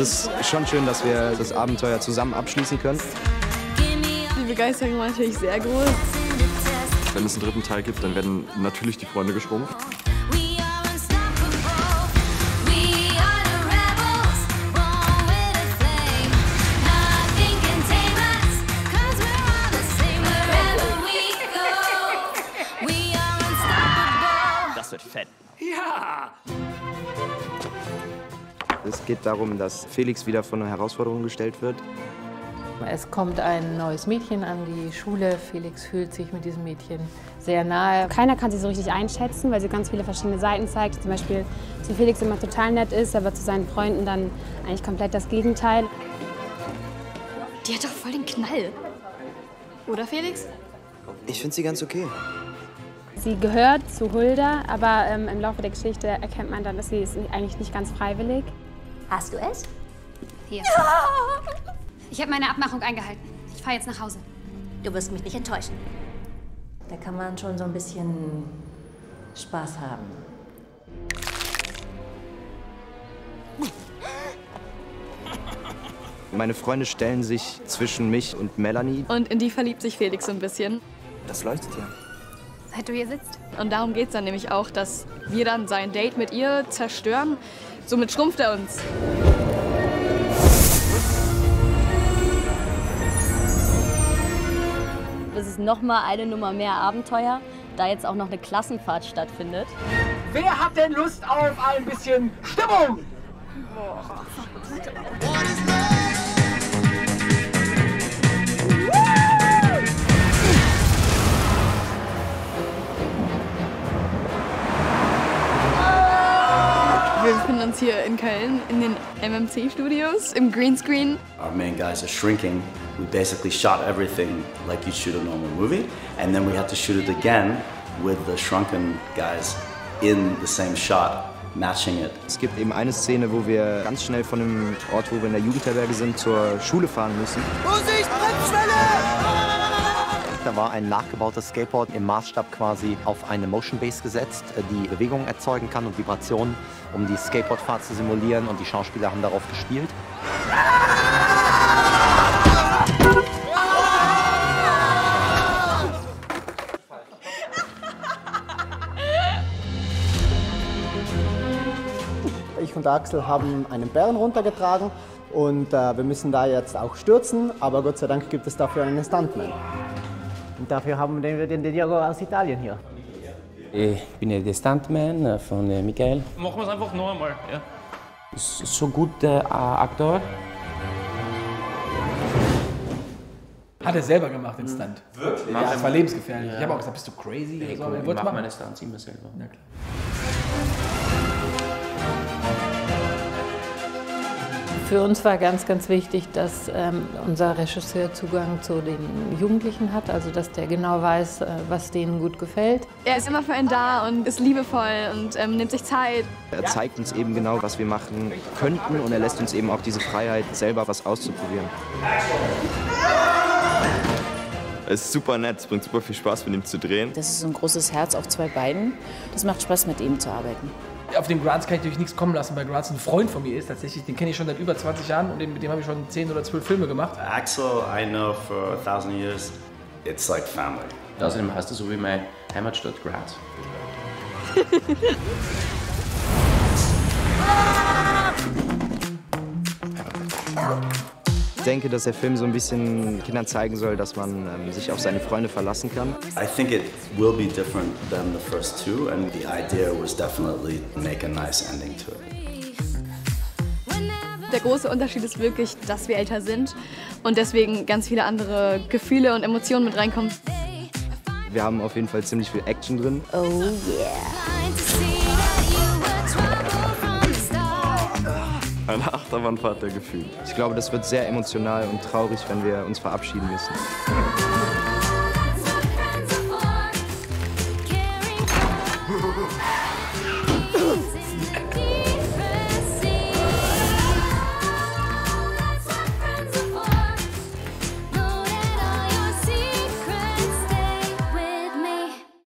Es ist schon schön, dass wir das Abenteuer zusammen abschließen können. Die Begeisterung war natürlich sehr groß. Wenn es einen dritten Teil gibt, dann werden natürlich die Freunde geschrumpft. Das wird fett. Es geht darum, dass Felix wieder vor eine Herausforderung gestellt wird. Es kommt ein neues Mädchen an die Schule. Felix fühlt sich mit diesem Mädchen sehr nahe. Keiner kann sie so richtig einschätzen, weil sie ganz viele verschiedene Seiten zeigt. Zum Beispiel zu Felix immer total nett ist, aber zu seinen Freunden dann eigentlich komplett das Gegenteil. Die hat doch voll den Knall. Oder Felix? Ich finde sie ganz okay. Sie gehört zu Hulda, aber ähm, im Laufe der Geschichte erkennt man dann, dass sie es eigentlich nicht ganz freiwillig. Hast du es? Hier. Ich habe meine Abmachung eingehalten. Ich fahre jetzt nach Hause. Du wirst mich nicht enttäuschen. Da kann man schon so ein bisschen Spaß haben. Meine Freunde stellen sich zwischen mich und Melanie. Und in die verliebt sich Felix so ein bisschen. Das leuchtet ja. Seit du hier sitzt. Und darum geht es dann nämlich auch, dass wir dann sein Date mit ihr zerstören. Somit schrumpft er uns. Das ist noch mal eine Nummer mehr Abenteuer, da jetzt auch noch eine Klassenfahrt stattfindet. Wer hat denn Lust auf ein bisschen Stimmung? Wir uns hier in Köln in den MMC-Studios im Greenscreen. Our main guys are shrinking. We basically shot everything like you shoot a normal movie, and then we had to shoot it again with the shrunken guys in the same shot, matching it. Es gibt eben eine Szene, wo wir ganz schnell von dem Ort, wo wir in der Jugendherberge sind, zur Schule fahren müssen. Da war ein nachgebautes Skateboard im Maßstab quasi auf eine Motion Base gesetzt, äh, die Bewegungen erzeugen kann und Vibrationen, um die Skateboardfahrt zu simulieren und die Schauspieler haben darauf gespielt. Ich und Axel haben einen Bären runtergetragen und äh, wir müssen da jetzt auch stürzen, aber Gott sei Dank gibt es dafür einen Stuntman. Und dafür haben wir den, den Diego aus Italien hier. Ich bin der Stuntman von äh, Michael. Machen wir es einfach noch einmal. Ja. Ist so gut äh, Aktor. Hat er selber gemacht, den Stunt. Wirklich? Ja, das war lebensgefährlich. Ja. Ich habe auch gesagt, bist du crazy? So? Er ich wollte's mach machen. meine Stunts immer selber. Na klar. Für uns war ganz, ganz wichtig, dass ähm, unser Regisseur Zugang zu den Jugendlichen hat, also dass der genau weiß, äh, was denen gut gefällt. Er ist immer für einen da und ist liebevoll und ähm, nimmt sich Zeit. Er zeigt uns eben genau, was wir machen könnten und er lässt uns eben auch diese Freiheit, selber was auszuprobieren. Es ist super nett, es bringt super viel Spaß, mit ihm zu drehen. Das ist so ein großes Herz auf zwei Beinen. Das macht Spaß, mit ihm zu arbeiten. Auf den Grants kann ich natürlich nichts kommen lassen, weil Grants ein Freund von mir ist tatsächlich. Den kenne ich schon seit über 20 Jahren und mit dem habe ich schon 10 oder 12 Filme gemacht. Axel, I know for a thousand years. It's like family. Außerdem heißt es so wie meine Heimatstadt Graz. denke, dass der Film so ein bisschen Kindern zeigen soll, dass man ähm, sich auf seine Freunde verlassen kann. I think it will be different than the first two, and the idea was definitely to make a nice ending to it. Der große Unterschied ist wirklich, dass wir älter sind und deswegen ganz viele andere Gefühle und Emotionen mit reinkommen. Wir haben auf jeden Fall ziemlich viel Action drin. Oh yeah. Achterbahnfahrt der Gefühle. Ich glaube, das wird sehr emotional und traurig, wenn wir uns verabschieden müssen.